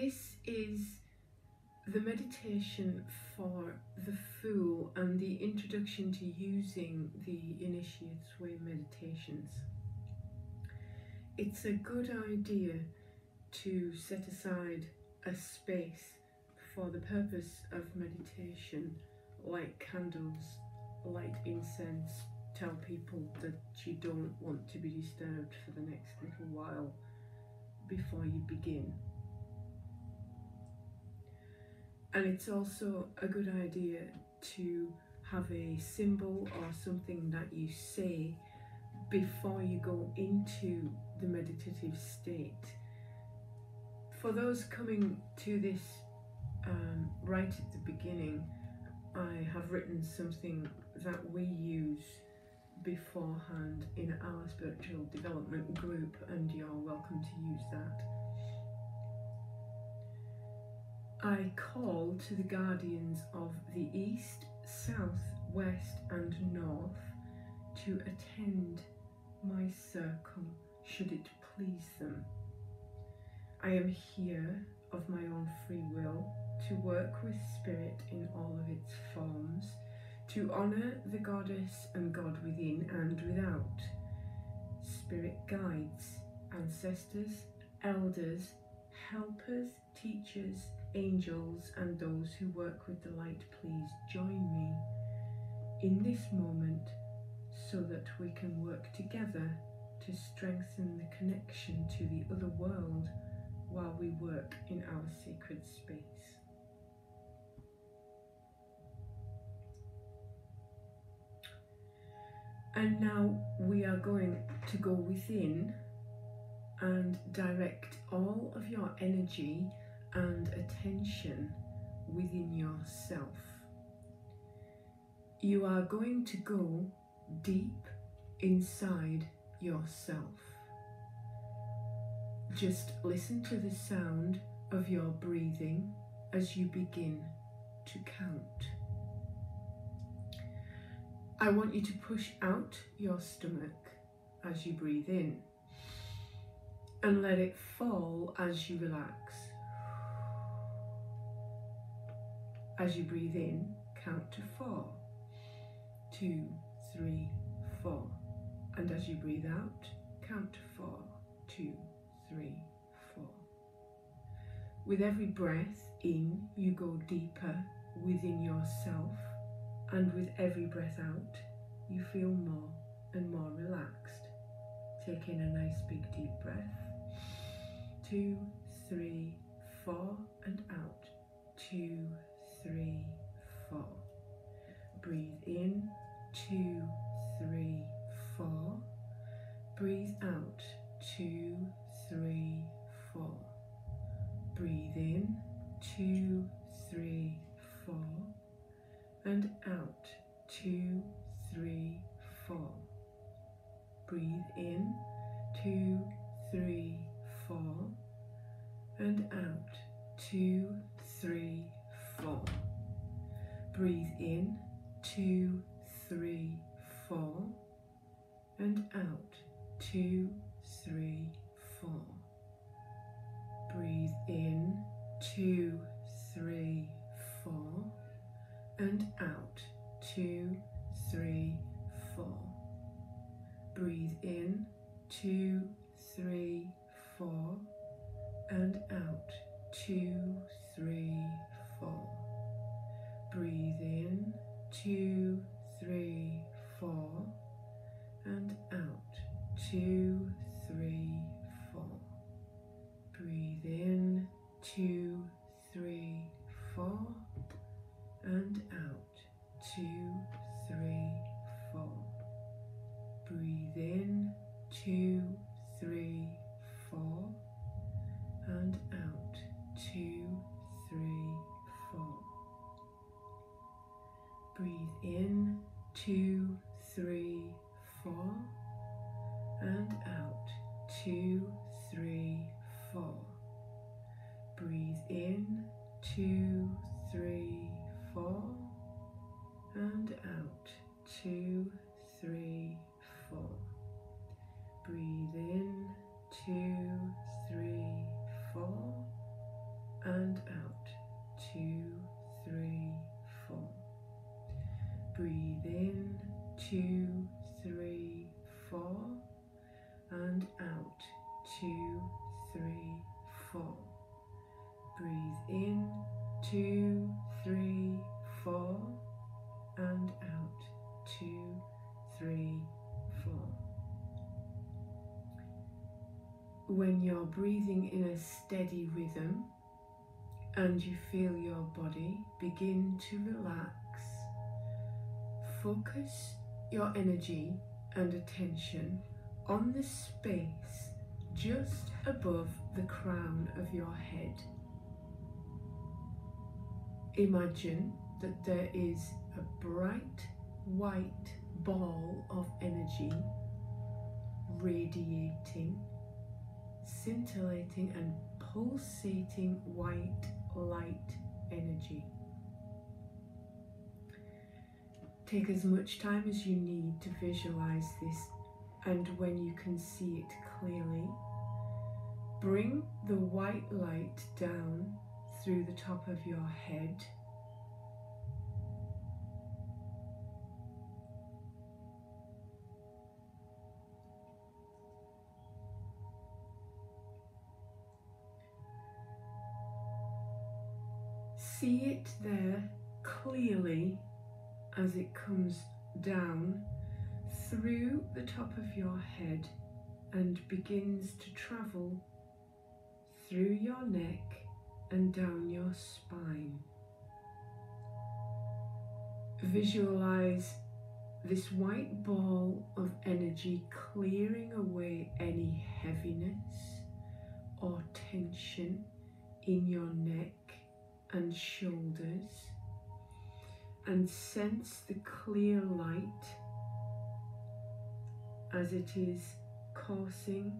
this is the meditation for the Fool and the introduction to using the Initiate's Way meditations. It's a good idea to set aside a space for the purpose of meditation, light candles, light incense, tell people that you don't want to be disturbed for the next little while before you begin. And it's also a good idea to have a symbol or something that you say before you go into the meditative state. For those coming to this um, right at the beginning, I have written something that we use beforehand in our spiritual development group, and you're welcome to use that. I call to the guardians of the east, south, west, and north to attend my circle should it please them. I am here of my own free will to work with spirit in all of its forms, to honour the goddess and God within and without. Spirit guides, ancestors, elders, helpers, teachers, angels, and those who work with the light, please join me in this moment so that we can work together to strengthen the connection to the other world while we work in our sacred space. And now we are going to go within and direct all of your energy and attention within yourself. You are going to go deep inside yourself. Just listen to the sound of your breathing as you begin to count. I want you to push out your stomach as you breathe in and let it fall as you relax. As you breathe in, count to four. Two, three, four. And as you breathe out, count to four, two, three, four. With every breath in, you go deeper within yourself, and with every breath out, you feel more and more relaxed. Take in a nice big deep breath. Two, three, four, and out. Two, three, four. Breathe in, two, three, four. Breathe out, two, three, four. Breathe in, two, three, four. And out, two, three, four. Breathe in, two, three, four. And out, two, three, four. Breathe in, two, three, four. And out, two, three, four. Breathe in, two, three, four. And out, two, three, four. Breathe in, two, three, four. And out, two, three. Breathe in, two, three, four. And out, two, three, four, and out, two, three, four. Breathe in, two, three, four, and out, two, three, four. Breathe in, two, three, four, and out, two, three, four. Breathe in, two, three, four, and out, two, three, four. Breathe in, two, three, four, and out, two, three, four. When you're breathing in a steady rhythm and you feel your body begin to relax, focus your energy and attention on the space just above the crown of your head. Imagine that there is a bright white ball of energy radiating, scintillating, and pulsating white light energy. Take as much time as you need to visualize this, and when you can see it clearly, bring the white light down through the top of your head. See it there clearly as it comes down through the top of your head and begins to travel through your neck and down your spine. Visualize this white ball of energy clearing away any heaviness or tension in your neck and shoulders and sense the clear light as it is coursing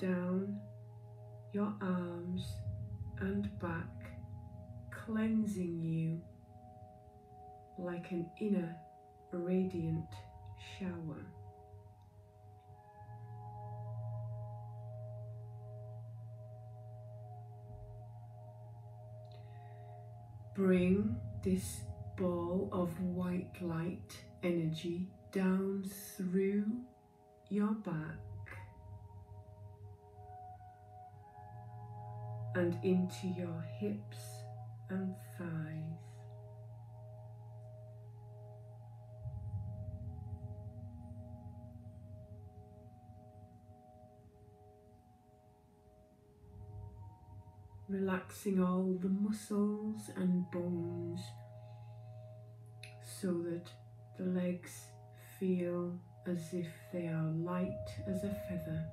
down your arms and back, cleansing you like an inner radiant shower. Bring this ball of white light energy down through your back and into your hips and thighs. Relaxing all the muscles and bones so that the legs feel as if they are light as a feather.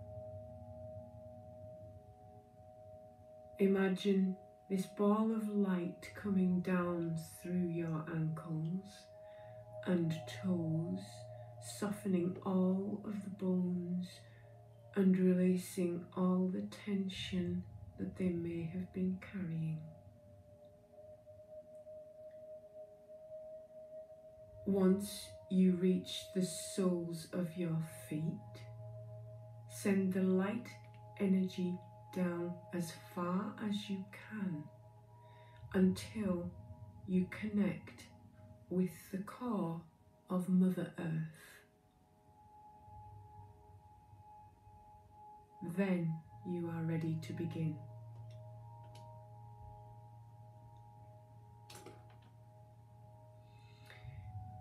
Imagine this ball of light coming down through your ankles and toes, softening all of the bones and releasing all the tension that they may have been carrying. Once you reach the soles of your feet, send the light energy down as far as you can until you connect with the core of Mother Earth. Then you are ready to begin.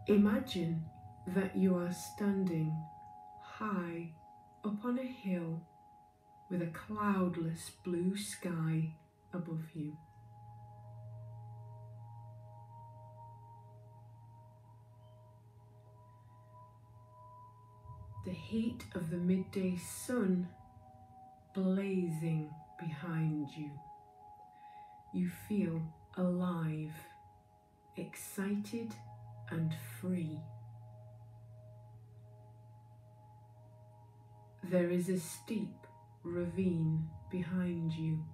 Imagine that you are standing high up on a hill with a cloudless blue sky above you. The heat of the midday sun blazing behind you. You feel alive, excited and free. There is a steep ravine behind you,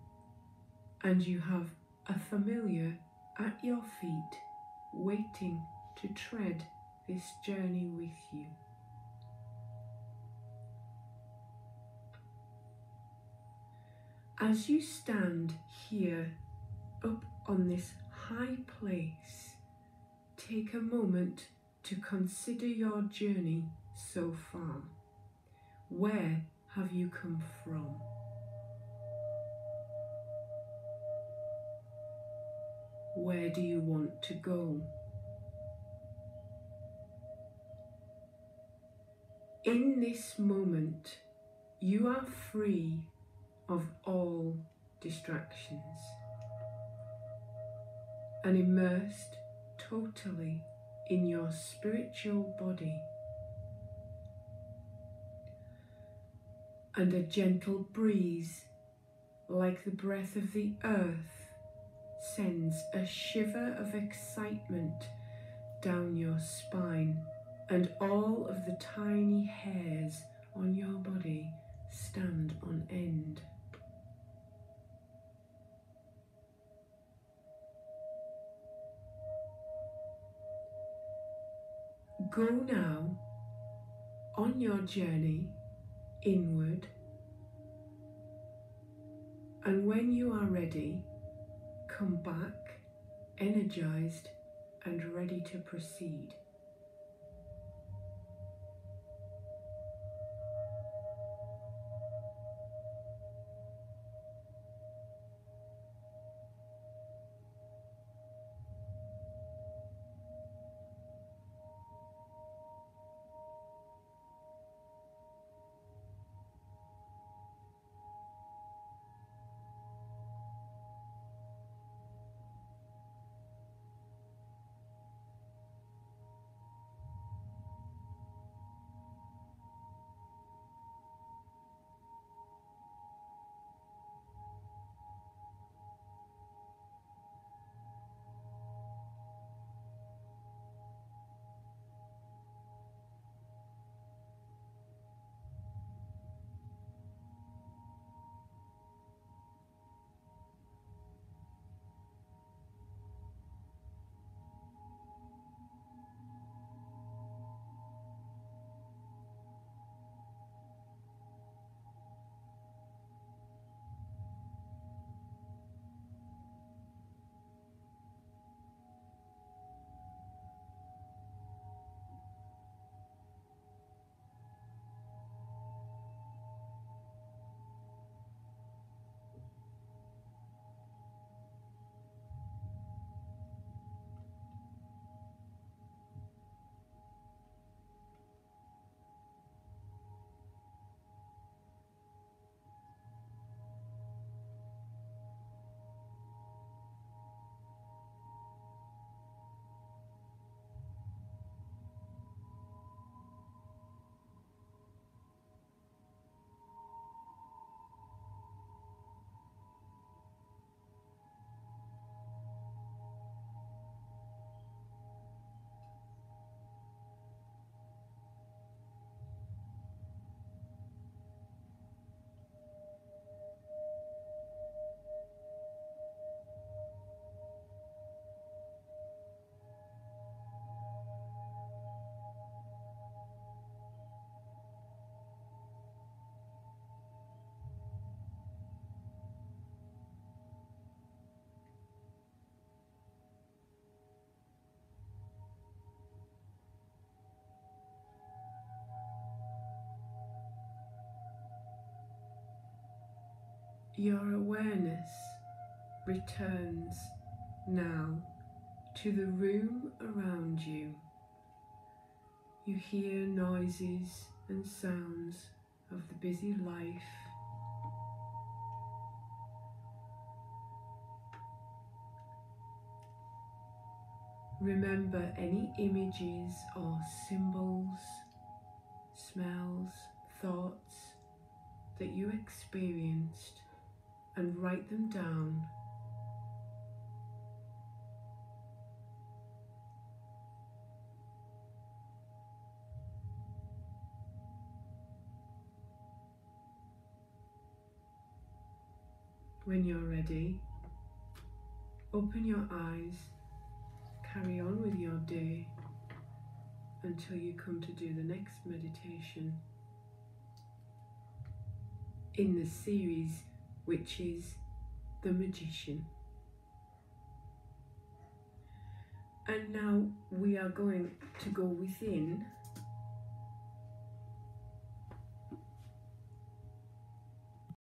and you have a familiar at your feet waiting to tread this journey with you. As you stand here up on this high place, take a moment to consider your journey so far. Where have you come from? Where do you want to go? In this moment, you are free of all distractions and immersed totally in your spiritual body. And a gentle breeze, like the breath of the earth, sends a shiver of excitement down your spine, and all of the tiny hairs on your body stand on end. Go now on your journey inward, and when you are ready, come back energized and ready to proceed. Your awareness returns now to the room around you. You hear noises and sounds of the busy life. Remember any images or symbols, smells, thoughts that you experienced and write them down. When you're ready, open your eyes, carry on with your day until you come to do the next meditation in the series which is the magician. And now we are going to go within